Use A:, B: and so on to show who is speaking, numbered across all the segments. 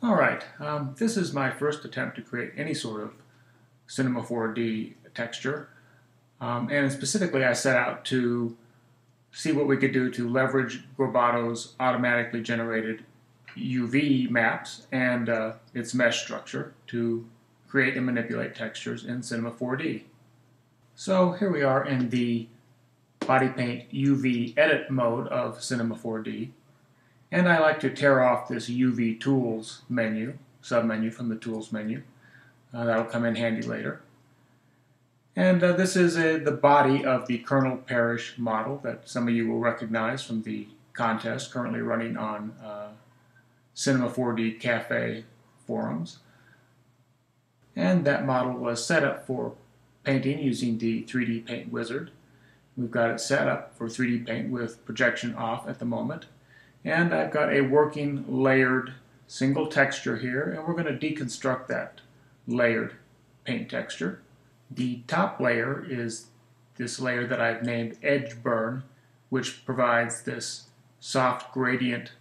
A: All right, um, this is my first attempt to create any sort of Cinema 4D texture. Um, and specifically, I set out to see what we could do to leverage GroBoto's automatically generated UV maps and uh, its mesh structure to create and manipulate textures in Cinema 4D. So here we are in the Body Paint UV edit mode of Cinema 4D. And I like to tear off this UV Tools menu, submenu from the Tools menu. Uh, that'll come in handy later. And uh, this is a, the body of the Colonel Pearish model that some of you will recognize from the contest currently running on uh, Cinema 4D Cafe forums. And that model was set up for painting using the 3D Paint Wizard. We've got it set up for 3D Paint with projection off at the moment. And I've got a working layered single texture here, and we're going to deconstruct that layered paint texture. The top layer is this layer that I've named Edge Burn, which provides this soft gradient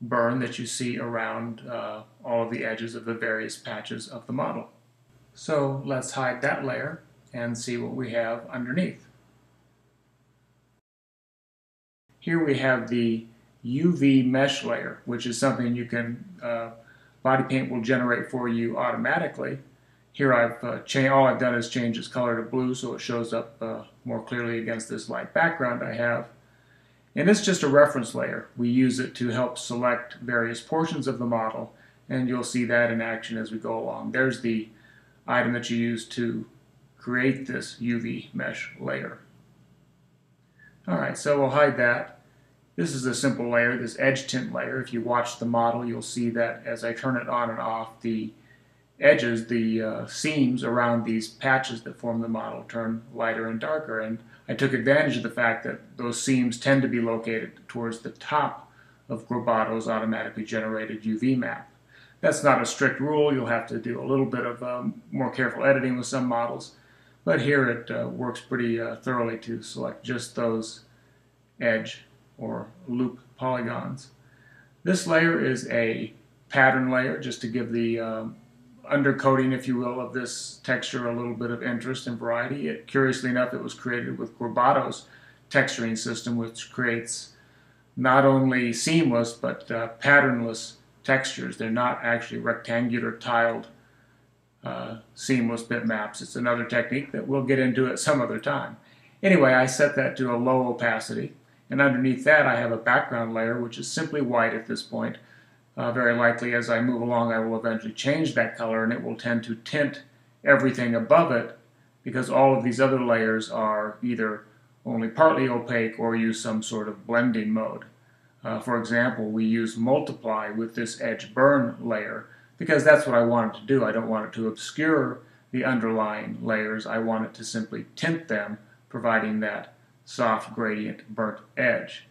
A: burn that you see around uh, all of the edges of the various patches of the model. So let's hide that layer and see what we have underneath. Here we have the UV mesh layer, which is something you can, uh, Body Paint will generate for you automatically. Here I've uh, changed, all I've done is change its color to blue so it shows up uh, more clearly against this light background I have. And it's just a reference layer. We use it to help select various portions of the model and you'll see that in action as we go along. There's the item that you use to create this UV mesh layer. Alright, so we'll hide that. This is a simple layer, this edge tint layer. If you watch the model, you'll see that as I turn it on and off, the edges, the uh, seams around these patches that form the model turn lighter and darker. And I took advantage of the fact that those seams tend to be located towards the top of GroBoto's automatically generated UV map. That's not a strict rule. You'll have to do a little bit of um, more careful editing with some models. But here it uh, works pretty uh, thoroughly to select just those edge or loop polygons. This layer is a pattern layer just to give the um, undercoating, if you will, of this texture a little bit of interest and variety. It, curiously enough, it was created with GroBoto's texturing system, which creates not only seamless but uh, patternless textures. They're not actually rectangular tiled uh, seamless bitmaps. It's another technique that we'll get into at some other time. Anyway, I set that to a low opacity, and underneath that I have a background layer which is simply white at this point. Uh, very likely as I move along I will eventually change that color and it will tend to tint everything above it because all of these other layers are either only partly opaque or use some sort of blending mode. Uh, for example, we use multiply with this edge burn layer because that's what I want it to do. I don't want it to obscure the underlying layers. I want it to simply tint them, providing that soft gradient burnt edge.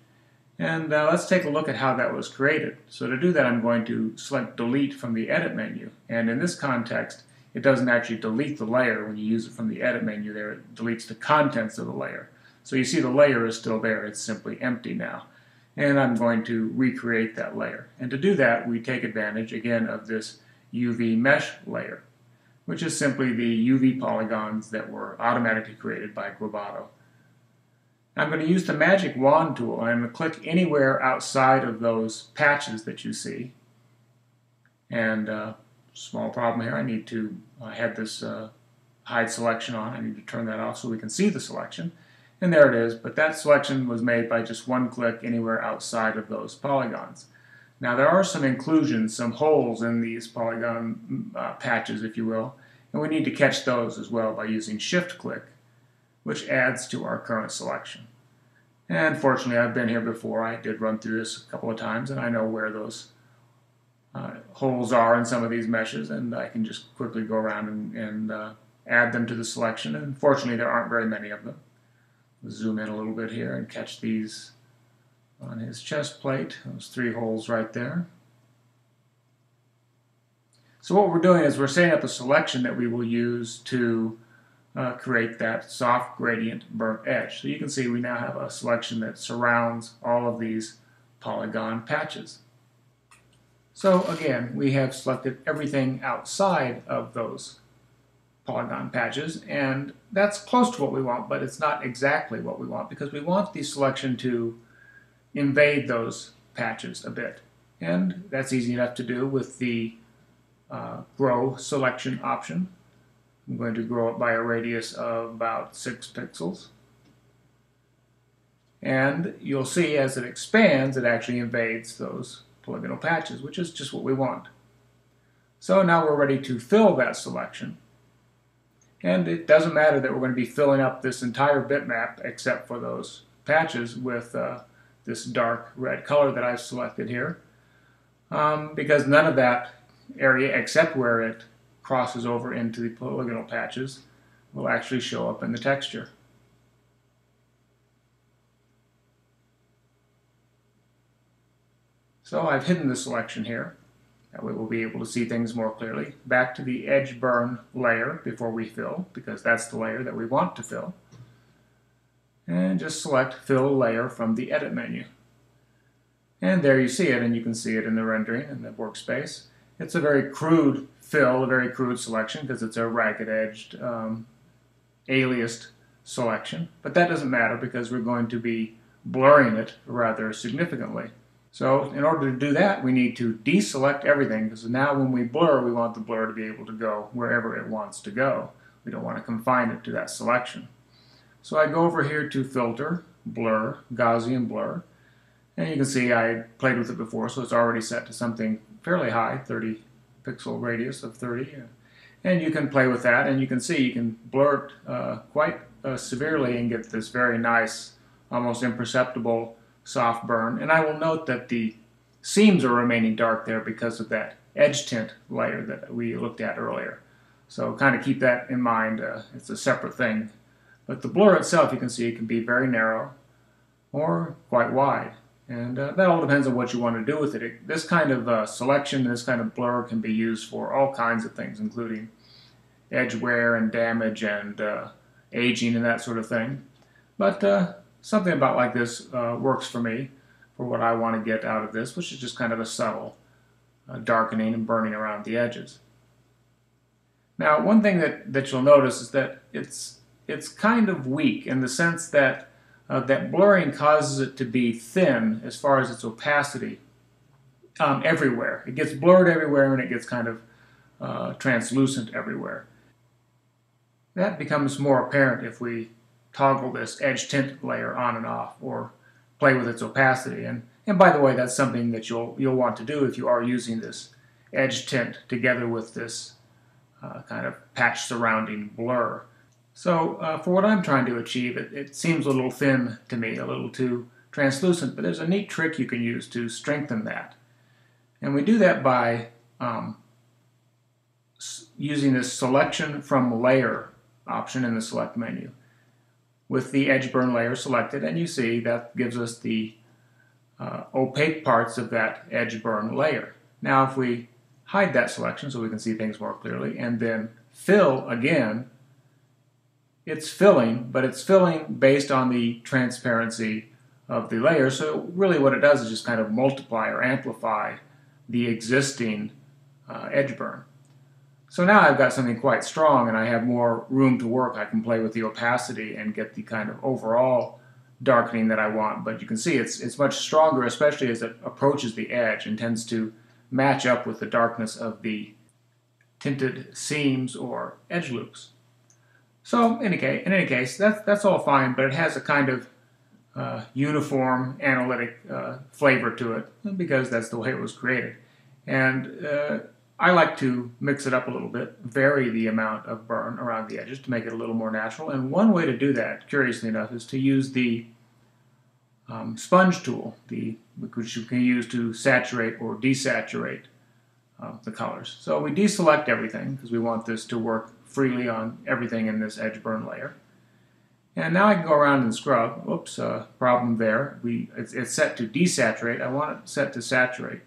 A: And uh, let's take a look at how that was created. So to do that, I'm going to select Delete from the Edit menu. And in this context, it doesn't actually delete the layer when you use it from the Edit menu there. It deletes the contents of the layer. So you see the layer is still there. It's simply empty now and I'm going to recreate that layer. And to do that, we take advantage again of this UV mesh layer, which is simply the UV polygons that were automatically created by GroBoto. I'm going to use the magic wand tool and I'm going to click anywhere outside of those patches that you see. And uh, small problem here, I need to uh, have this uh, hide selection on. I need to turn that off so we can see the selection. And there it is, but that selection was made by just one click anywhere outside of those polygons. Now there are some inclusions, some holes in these polygon uh, patches, if you will, and we need to catch those as well by using shift click, which adds to our current selection. And fortunately, I've been here before. I did run through this a couple of times, and I know where those uh, holes are in some of these meshes, and I can just quickly go around and, and uh, add them to the selection. And fortunately, there aren't very many of them zoom in a little bit here and catch these on his chest plate, those three holes right there. So what we're doing is we're setting up a selection that we will use to uh, create that soft gradient burnt edge. So you can see we now have a selection that surrounds all of these polygon patches. So again, we have selected everything outside of those polygon patches, and that's close to what we want, but it's not exactly what we want because we want the selection to invade those patches a bit. And that's easy enough to do with the uh, grow selection option. I'm going to grow it by a radius of about 6 pixels. And you'll see as it expands, it actually invades those polygonal patches, which is just what we want. So now we're ready to fill that selection. And it doesn't matter that we're going to be filling up this entire bitmap except for those patches with uh, this dark red color that I've selected here. Um, because none of that area, except where it crosses over into the polygonal patches, will actually show up in the texture. So I've hidden the selection here. That way we'll be able to see things more clearly. Back to the edge burn layer before we fill, because that's the layer that we want to fill. And just select Fill Layer from the Edit menu. And there you see it, and you can see it in the rendering in the workspace. It's a very crude fill, a very crude selection, because it's a ragged-edged, um, aliased selection. But that doesn't matter, because we're going to be blurring it rather significantly. So in order to do that, we need to deselect everything because now when we blur, we want the blur to be able to go wherever it wants to go. We don't want to confine it to that selection. So I go over here to Filter, Blur, Gaussian Blur, and you can see I played with it before, so it's already set to something fairly high, 30 pixel radius of 30. And you can play with that, and you can see you can blur it uh, quite uh, severely and get this very nice, almost imperceptible soft burn. And I will note that the seams are remaining dark there because of that edge tint layer that we looked at earlier. So kind of keep that in mind. Uh, it's a separate thing. But the blur itself, you can see, it can be very narrow or quite wide. And uh, that all depends on what you want to do with it. it this kind of uh, selection, this kind of blur can be used for all kinds of things, including edge wear and damage and uh, aging and that sort of thing. But uh, something about like this uh, works for me for what I want to get out of this, which is just kind of a subtle uh, darkening and burning around the edges. Now, one thing that, that you'll notice is that it's it's kind of weak in the sense that uh, that blurring causes it to be thin as far as its opacity um, everywhere. It gets blurred everywhere and it gets kind of uh, translucent everywhere. That becomes more apparent if we toggle this edge tint layer on and off or play with its opacity. And, and by the way, that's something that you'll, you'll want to do if you are using this edge tint together with this uh, kind of patch surrounding blur. So uh, for what I'm trying to achieve, it, it seems a little thin to me, a little too translucent, but there's a neat trick you can use to strengthen that. And we do that by um, using this selection from layer option in the select menu with the edge burn layer selected and you see that gives us the uh, opaque parts of that edge burn layer. Now if we hide that selection so we can see things more clearly and then fill again, it's filling, but it's filling based on the transparency of the layer. So really what it does is just kind of multiply or amplify the existing uh, edge burn. So now I've got something quite strong and I have more room to work. I can play with the opacity and get the kind of overall darkening that I want. But you can see it's, it's much stronger, especially as it approaches the edge and tends to match up with the darkness of the tinted seams or edge loops. So in any case, in any case that's, that's all fine, but it has a kind of uh, uniform analytic uh, flavor to it because that's the way it was created. And uh, I like to mix it up a little bit, vary the amount of burn around the edges to make it a little more natural. And one way to do that, curiously enough, is to use the um, sponge tool, the, which you can use to saturate or desaturate uh, the colors. So we deselect everything because we want this to work freely on everything in this edge burn layer. And now I can go around and scrub. Oops, uh, problem there. We it's, it's set to desaturate. I want it set to saturate.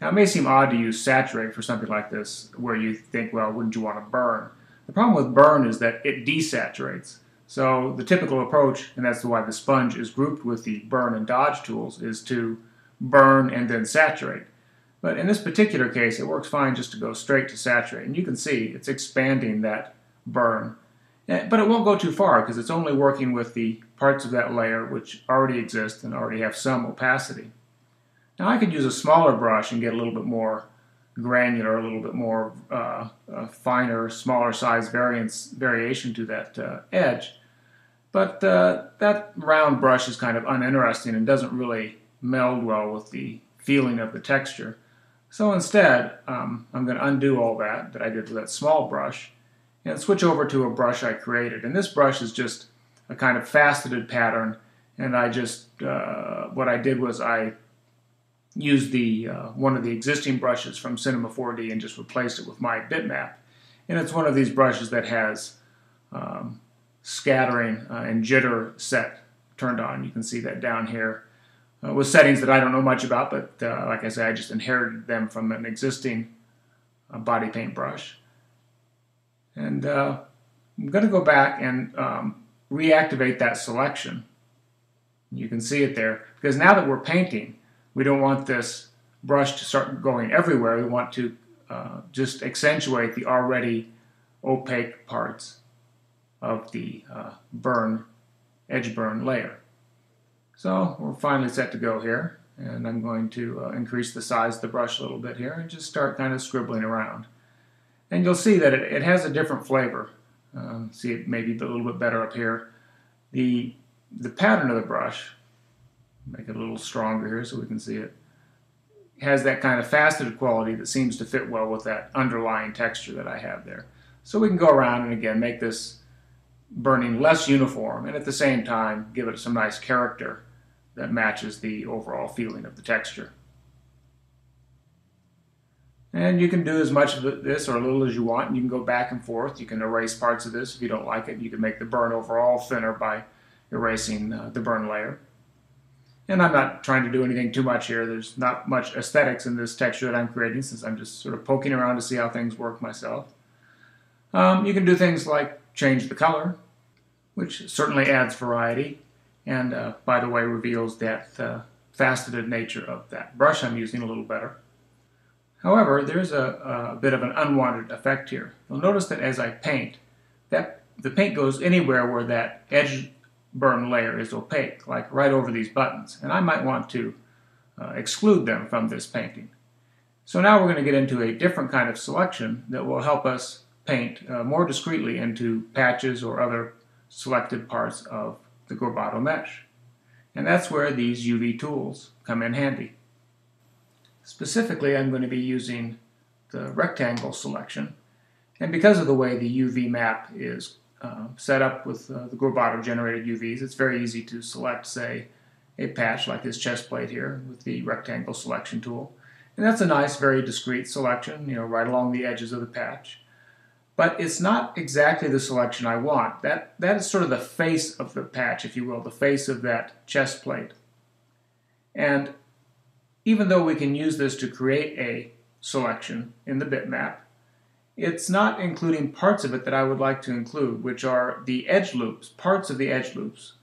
A: Now, it may seem odd to use saturate for something like this, where you think, well, wouldn't you want to burn? The problem with burn is that it desaturates. So the typical approach, and that's why the sponge is grouped with the burn and dodge tools, is to burn and then saturate. But in this particular case, it works fine just to go straight to saturate. And you can see it's expanding that burn. Eh, but it won't go too far because it's only working with the parts of that layer which already exist and already have some opacity. Now I could use a smaller brush and get a little bit more granular, a little bit more uh, finer, smaller size variance variation to that uh, edge. But uh, that round brush is kind of uninteresting and doesn't really meld well with the feeling of the texture. So instead, um, I'm going to undo all that that I did with that small brush and switch over to a brush I created. And this brush is just a kind of faceted pattern and I just, uh, what I did was I used the uh, one of the existing brushes from Cinema 4D and just replaced it with my bitmap. And it's one of these brushes that has um, scattering uh, and jitter set turned on. You can see that down here uh, with settings that I don't know much about, but uh, like I said, I just inherited them from an existing uh, body paint brush. And uh, I'm going to go back and um, reactivate that selection. You can see it there because now that we're painting, we don't want this brush to start going everywhere. We want to uh, just accentuate the already opaque parts of the uh, burn, edge burn layer. So we're finally set to go here and I'm going to uh, increase the size of the brush a little bit here and just start kind of scribbling around. And you'll see that it, it has a different flavor. Um, see it maybe a little bit better up here. The, the pattern of the brush make it a little stronger here so we can see it. it. Has that kind of faceted quality that seems to fit well with that underlying texture that I have there. So we can go around and again make this burning less uniform and at the same time give it some nice character that matches the overall feeling of the texture. And you can do as much of this or a little as you want. You can go back and forth. You can erase parts of this if you don't like it. You can make the burn overall thinner by erasing uh, the burn layer. And I'm not trying to do anything too much here. There's not much aesthetics in this texture that I'm creating since I'm just sort of poking around to see how things work myself. Um, you can do things like change the color, which certainly adds variety and, uh, by the way, reveals that uh, faceted nature of that brush I'm using a little better. However, there's a, a, bit of an unwanted effect here. You'll notice that as I paint, that the paint goes anywhere where that edge burn layer is opaque, like right over these buttons, and I might want to uh, exclude them from this painting. So now we're going to get into a different kind of selection that will help us paint uh, more discreetly into patches or other selected parts of the GroBoto mesh. And that's where these UV tools come in handy. Specifically, I'm going to be using the rectangle selection. And because of the way the UV map is uh, set up with uh, the GroBoto generated UVs, it's very easy to select, say, a patch like this chest plate here with the rectangle selection tool. And that's a nice, very discrete selection, you know, right along the edges of the patch. But it's not exactly the selection I want. That, that is sort of the face of the patch, if you will, the face of that chest plate. And even though we can use this to create a selection in the bitmap, it's not including parts of it that I would like to include, which are the edge loops, parts of the edge loops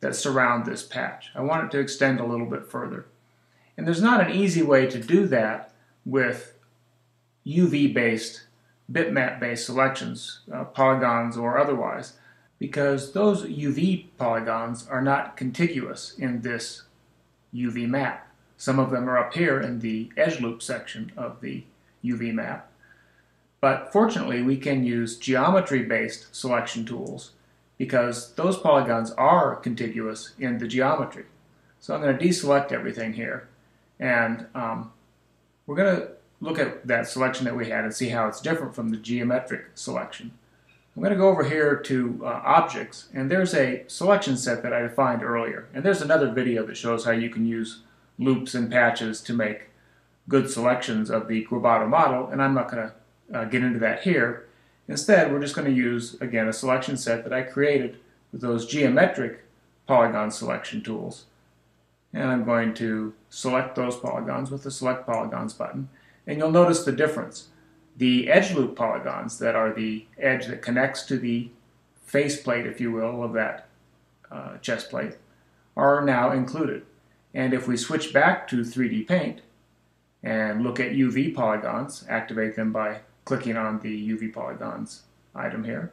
A: that surround this patch. I want it to extend a little bit further. And there's not an easy way to do that with UV-based, bitmap-based selections, uh, polygons or otherwise, because those UV polygons are not contiguous in this UV map. Some of them are up here in the edge loop section of the UV map, but fortunately, we can use geometry-based selection tools because those polygons are contiguous in the geometry. So I'm going to deselect everything here. And um, we're going to look at that selection that we had and see how it's different from the geometric selection. I'm going to go over here to uh, objects and there's a selection set that I defined earlier and there's another video that shows how you can use loops and patches to make good selections of the GroBoto model and I'm not going to uh, get into that here. Instead, we're just going to use, again, a selection set that I created with those geometric polygon selection tools. And I'm going to select those polygons with the Select Polygons button. And you'll notice the difference. The edge loop polygons that are the edge that connects to the faceplate, if you will, of that uh, chest plate are now included. And if we switch back to 3D Paint, and look at UV polygons, activate them by clicking on the UV polygons item here,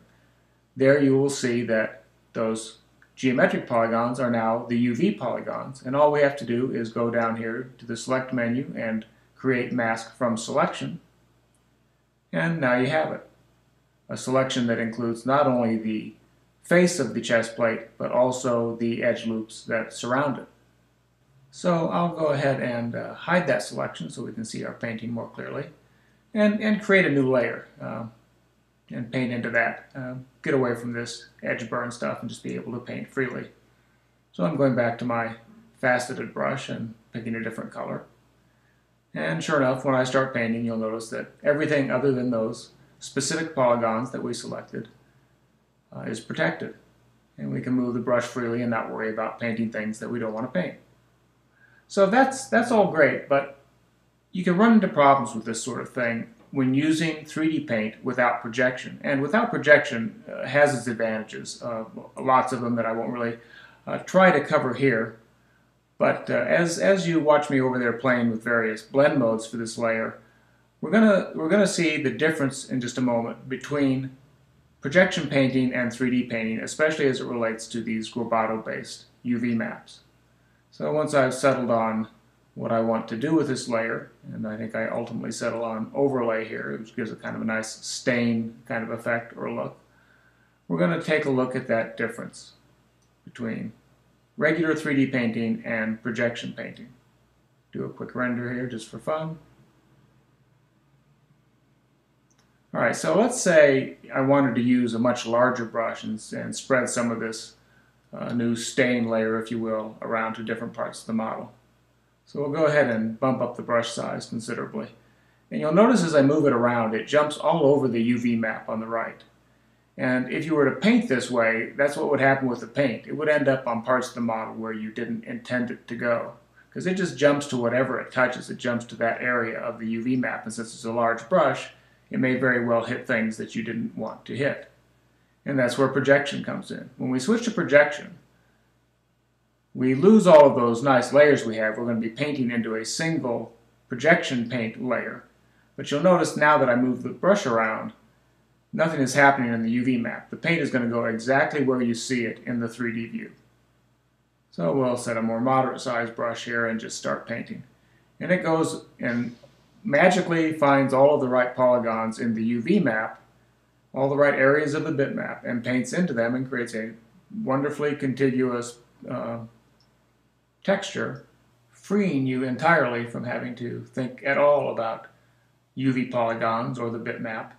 A: there you will see that those geometric polygons are now the UV polygons. And all we have to do is go down here to the select menu and create mask from selection. And now you have it. A selection that includes not only the face of the chest plate, but also the edge loops that surround it. So I'll go ahead and uh, hide that selection so we can see our painting more clearly and, and create a new layer uh, and paint into that. Uh, get away from this edge burn stuff and just be able to paint freely. So I'm going back to my faceted brush and picking a different color. And sure enough, when I start painting, you'll notice that everything other than those specific polygons that we selected uh, is protected. And we can move the brush freely and not worry about painting things that we don't want to paint. So that's, that's all great, but you can run into problems with this sort of thing when using 3D Paint without projection. And without projection uh, has its advantages, uh, lots of them that I won't really uh, try to cover here. But uh, as, as you watch me over there playing with various blend modes for this layer, we're gonna, we're gonna see the difference in just a moment between projection painting and 3D painting, especially as it relates to these GroBoto-based UV maps. So once I've settled on what I want to do with this layer, and I think I ultimately settle on overlay here, which gives it kind of a nice stain kind of effect or look, we're going to take a look at that difference between regular 3D painting and projection painting. Do a quick render here just for fun. Alright, so let's say I wanted to use a much larger brush and, and spread some of this uh, new stain layer, if you will, around to different parts of the model. So we'll go ahead and bump up the brush size considerably. And you'll notice as I move it around, it jumps all over the UV map on the right. And if you were to paint this way, that's what would happen with the paint. It would end up on parts of the model where you didn't intend it to go. Because it just jumps to whatever it touches. It jumps to that area of the UV map. And since it's a large brush, it may very well hit things that you didn't want to hit. And that's where projection comes in. When we switch to projection, we lose all of those nice layers we have. We're going to be painting into a single projection paint layer. But you'll notice now that I move the brush around, nothing is happening in the UV map. The paint is going to go exactly where you see it in the 3D view. So we'll set a more moderate size brush here and just start painting. And it goes and magically finds all of the right polygons in the UV map all the right areas of the bitmap and paints into them and creates a wonderfully contiguous uh, texture, freeing you entirely from having to think at all about UV polygons or the bitmap.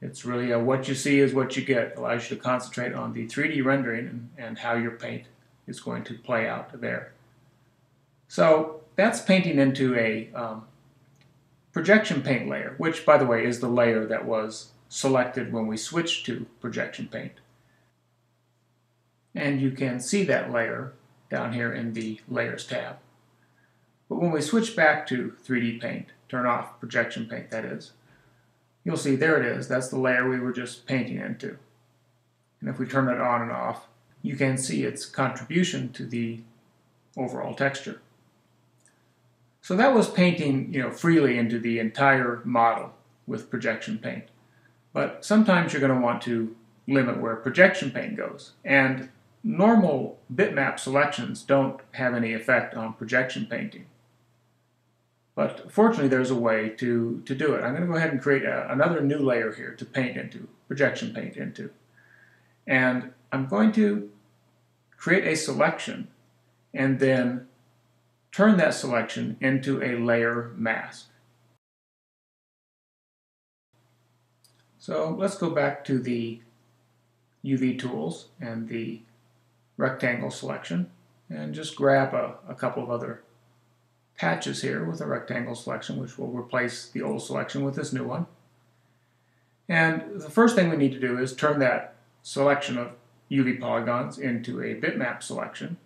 A: It's really a, what you see is what you get. allows you to concentrate on the 3D rendering and, and how your paint is going to play out there. So that's painting into a um, projection paint layer, which, by the way, is the layer that was selected when we switched to projection paint. And you can see that layer down here in the Layers tab. But when we switch back to 3D Paint, turn off projection paint that is, you'll see there it is. That's the layer we were just painting into. And if we turn it on and off, you can see its contribution to the overall texture. So that was painting you know, freely into the entire model with projection paint. But sometimes you're going to want to limit where projection paint goes. And normal bitmap selections don't have any effect on projection painting. But fortunately, there's a way to, to do it. I'm going to go ahead and create a, another new layer here to paint into, projection paint into. And I'm going to create a selection and then turn that selection into a layer mask. So let's go back to the UV tools and the rectangle selection and just grab a, a couple of other patches here with a rectangle selection which will replace the old selection with this new one. And the first thing we need to do is turn that selection of UV polygons into a bitmap selection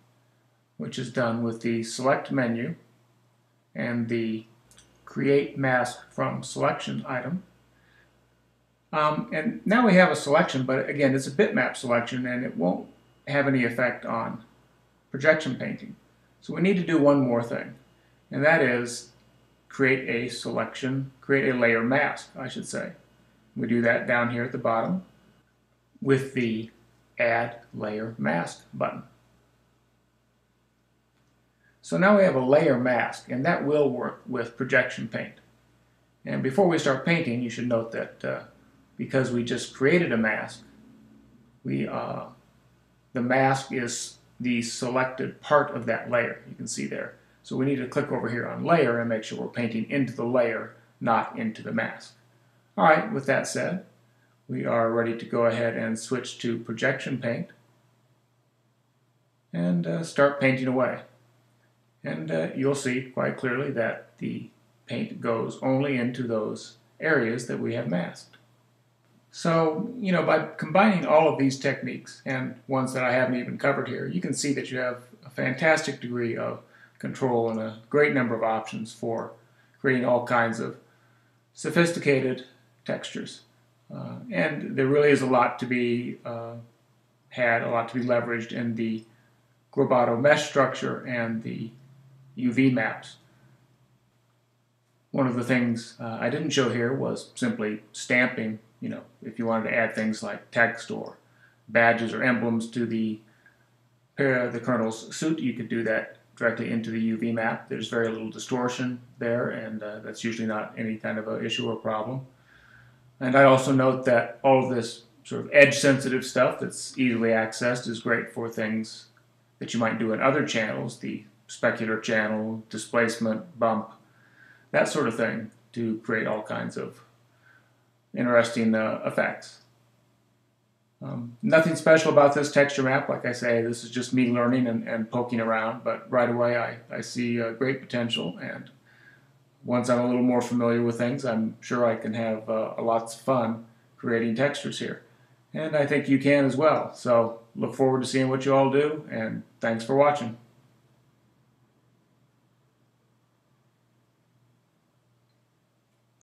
A: which is done with the select menu and the create mask from selection item um, and now we have a selection, but again, it's a bitmap selection and it won't have any effect on projection painting. So we need to do one more thing, and that is create a selection, create a layer mask, I should say. We do that down here at the bottom with the Add Layer Mask button. So now we have a layer mask, and that will work with projection paint. And before we start painting, you should note that uh, because we just created a mask, we uh, the mask is the selected part of that layer. You can see there. So we need to click over here on layer and make sure we're painting into the layer, not into the mask. All right, with that said, we are ready to go ahead and switch to projection paint and uh, start painting away. And uh, you'll see quite clearly that the paint goes only into those areas that we have masked. So, you know, by combining all of these techniques and ones that I haven't even covered here, you can see that you have a fantastic degree of control and a great number of options for creating all kinds of sophisticated textures. Uh, and there really is a lot to be uh, had, a lot to be leveraged in the GroBoto mesh structure and the UV maps. One of the things uh, I didn't show here was simply stamping, you know, if you wanted to add things like text or badges or emblems to the pair of the colonel's suit, you could do that directly into the UV map. There's very little distortion there, and uh, that's usually not any kind of an issue or problem. And I also note that all of this sort of edge sensitive stuff that's easily accessed is great for things that you might do in other channels, the specular channel, displacement, bump, that sort of thing to create all kinds of interesting uh, effects. Um, nothing special about this texture map. Like I say, this is just me learning and, and poking around, but right away I, I see uh, great potential. And once I'm a little more familiar with things, I'm sure I can have uh, lots of fun creating textures here. And I think you can as well. So look forward to seeing what you all do, and thanks for watching.